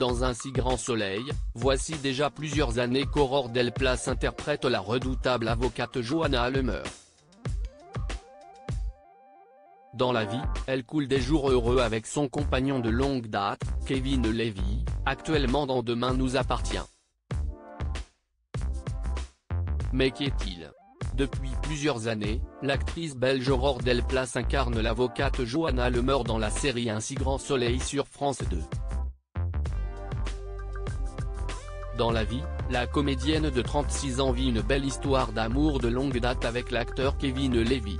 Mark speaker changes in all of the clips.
Speaker 1: Dans un si grand soleil, voici déjà plusieurs années qu'Aurore Delplace interprète la redoutable avocate Johanna Lemer. Dans la vie, elle coule des jours heureux avec son compagnon de longue date, Kevin Levy, actuellement dans Demain nous appartient. Mais qui est-il? Depuis plusieurs années, l'actrice belge Aurore Delplace incarne l'avocate Johanna Lemer dans la série Un si grand soleil sur France 2. Dans la vie, la comédienne de 36 ans vit une belle histoire d'amour de longue date avec l'acteur Kevin Levy.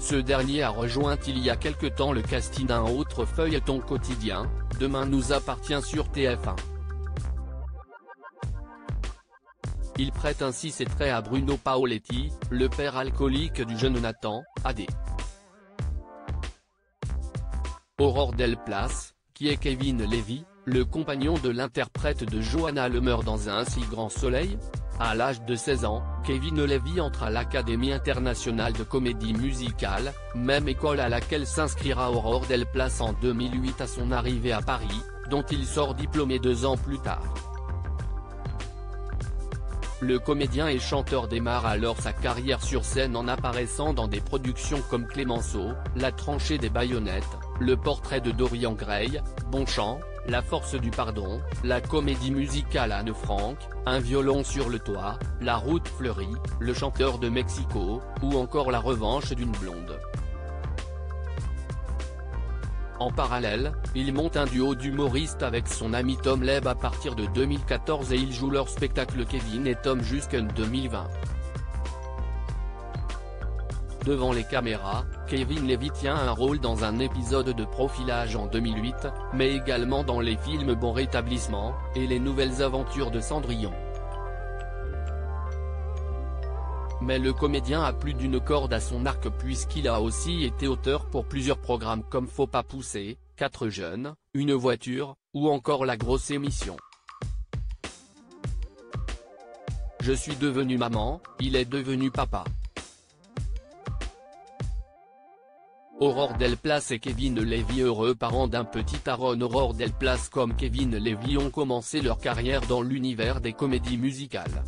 Speaker 1: Ce dernier a rejoint il y a quelque temps le casting d'un autre feuilleton quotidien, Demain nous appartient sur TF1. Il prête ainsi ses traits à Bruno Paoletti, le père alcoolique du jeune Nathan, AD. Aurore Delplace, qui est Kevin Levy, le compagnon de l'interprète de Johanna Lemer dans Un si grand soleil? À l'âge de 16 ans, Kevin Levy entre à l'Académie internationale de comédie musicale, même école à laquelle s'inscrira Aurore Delplace en 2008 à son arrivée à Paris, dont il sort diplômé deux ans plus tard. Le comédien et chanteur démarre alors sa carrière sur scène en apparaissant dans des productions comme Clémenceau, La tranchée des baïonnettes, Le portrait de Dorian Gray, Bonchamp, La force du pardon, la comédie musicale Anne Frank, Un violon sur le toit, La route fleurie, Le chanteur de Mexico, ou encore La revanche d'une blonde. En parallèle, il monte un duo d'humoristes avec son ami Tom Leb à partir de 2014 et ils jouent leur spectacle Kevin et Tom jusqu'en 2020. Devant les caméras, Kevin Levy tient un rôle dans un épisode de Profilage en 2008, mais également dans les films Bon Rétablissement, et Les Nouvelles Aventures de Cendrillon. Mais le comédien a plus d'une corde à son arc puisqu'il a aussi été auteur pour plusieurs programmes comme Faut pas pousser, Quatre jeunes, Une voiture, ou encore La grosse émission. Je suis devenu maman, il est devenu papa. Aurore Delplace et Kevin Levy heureux parents d'un petit Aaron Aurore Delplace comme Kevin Levy ont commencé leur carrière dans l'univers des comédies musicales.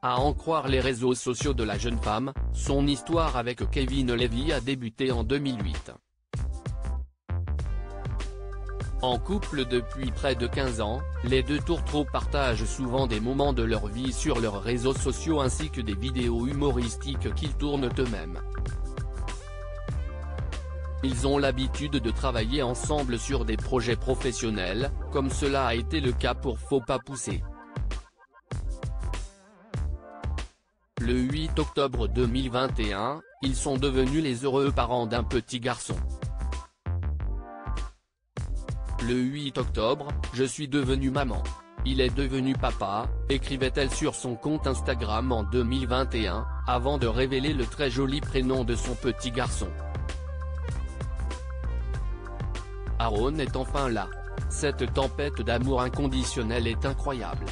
Speaker 1: À en croire les réseaux sociaux de la jeune femme, son histoire avec Kevin Levy a débuté en 2008. En couple depuis près de 15 ans, les deux tourtereaux partagent souvent des moments de leur vie sur leurs réseaux sociaux ainsi que des vidéos humoristiques qu'ils tournent eux-mêmes. Ils ont l'habitude de travailler ensemble sur des projets professionnels, comme cela a été le cas pour Faut pas pousser. Le 8 octobre 2021, ils sont devenus les heureux parents d'un petit garçon. Le 8 octobre, je suis devenu maman. Il est devenu papa, écrivait-elle sur son compte Instagram en 2021, avant de révéler le très joli prénom de son petit garçon. Aaron est enfin là. Cette tempête d'amour inconditionnel est incroyable.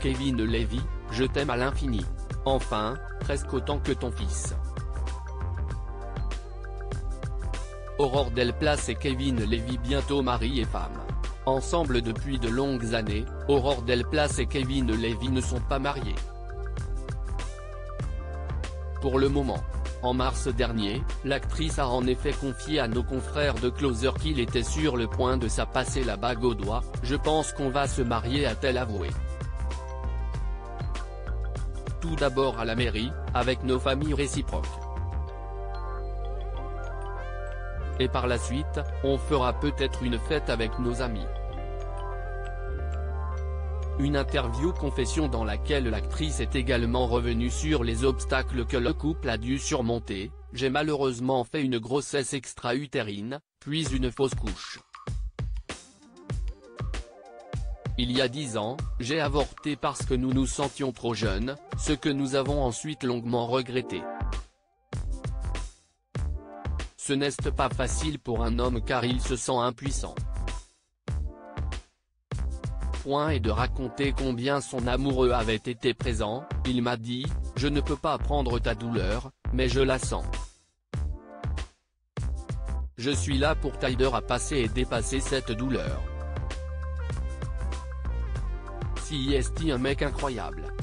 Speaker 1: Kevin Levy, je t'aime à l'infini. Enfin, presque autant que ton fils. Aurore Delplace et Kevin Levy bientôt mari et femme. Ensemble depuis de longues années, Aurore Delplace et Kevin Levy ne sont pas mariés. Pour le moment. En mars dernier, l'actrice a en effet confié à nos confrères de Closer qu'il était sur le point de s'appasser la bague au doigt, je pense qu'on va se marier a-t-elle avoué tout d'abord à la mairie, avec nos familles réciproques. Et par la suite, on fera peut-être une fête avec nos amis. Une interview confession dans laquelle l'actrice est également revenue sur les obstacles que le couple a dû surmonter, j'ai malheureusement fait une grossesse extra-utérine, puis une fausse couche. Il y a dix ans, j'ai avorté parce que nous nous sentions trop jeunes, ce que nous avons ensuite longuement regretté. Ce n'est pas facile pour un homme car il se sent impuissant. Point et de raconter combien son amoureux avait été présent, il m'a dit, je ne peux pas prendre ta douleur, mais je la sens. Je suis là pour Tyler à passer et dépasser cette douleur. Si est un mec incroyable.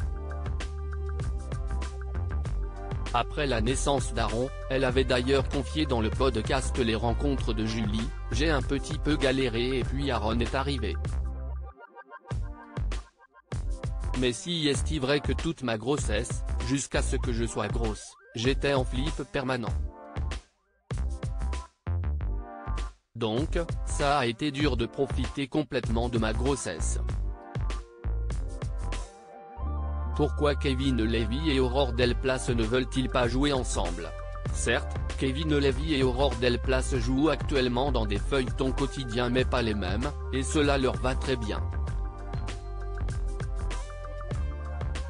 Speaker 1: Après la naissance d'Aaron, elle avait d'ailleurs confié dans le podcast Les rencontres de Julie, j'ai un petit peu galéré et puis Aaron est arrivé. Mais si est vrai que toute ma grossesse, jusqu'à ce que je sois grosse, j'étais en flip permanent? Donc, ça a été dur de profiter complètement de ma grossesse. Pourquoi Kevin Levy et Aurore Delplace ne veulent-ils pas jouer ensemble? Certes, Kevin Levy et Aurore Delplace jouent actuellement dans des feuilletons quotidiens mais pas les mêmes, et cela leur va très bien.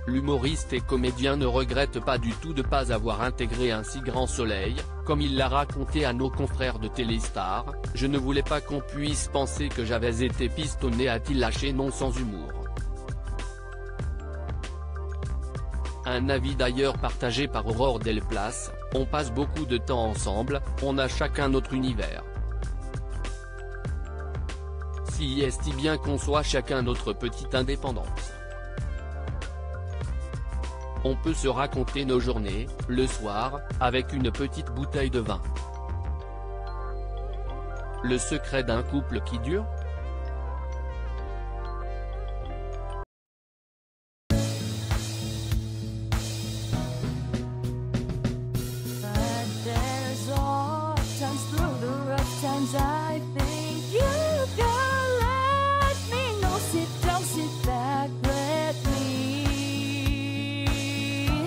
Speaker 1: L'humoriste et comédien ne regrette pas du tout de pas avoir intégré un si grand soleil, comme il l'a raconté à nos confrères de Téléstar, je ne voulais pas qu'on puisse penser que j'avais été pistonné a-t-il lâché non sans humour. Un avis d'ailleurs partagé par Aurore Delplace, on passe beaucoup de temps ensemble, on a chacun notre univers. Si est bien qu'on soit chacun notre petite indépendance on peut se raconter nos journées, le soir, avec une petite bouteille de vin. Le secret d'un couple qui dure?
Speaker 2: I think you can let me know. Sit sit back, let me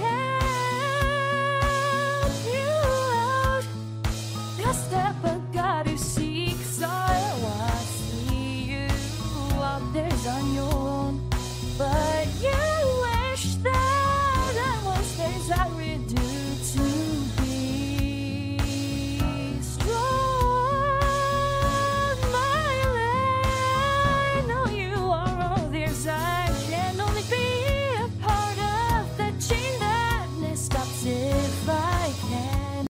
Speaker 2: help you out. Just step